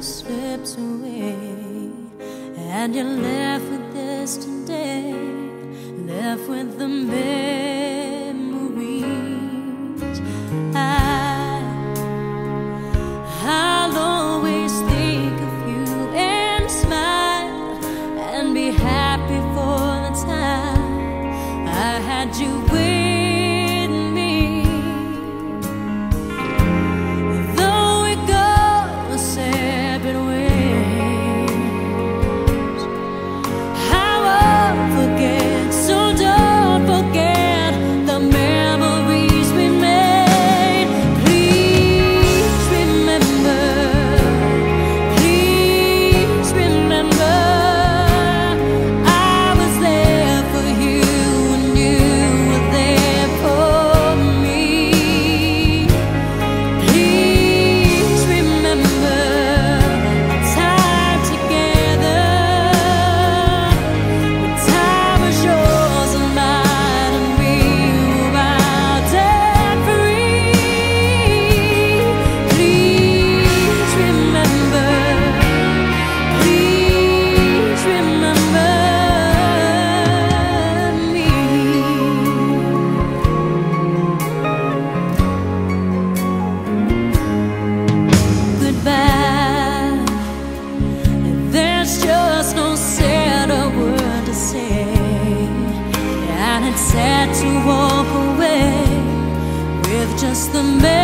slipped away, and you're left with this today, left with the memories. I, I'll always think of you and smile and be happy for the time I had you with sad to walk away with just the memory.